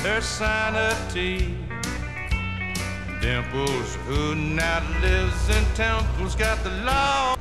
her sanity. Dimples, who now lives in temples, got the law.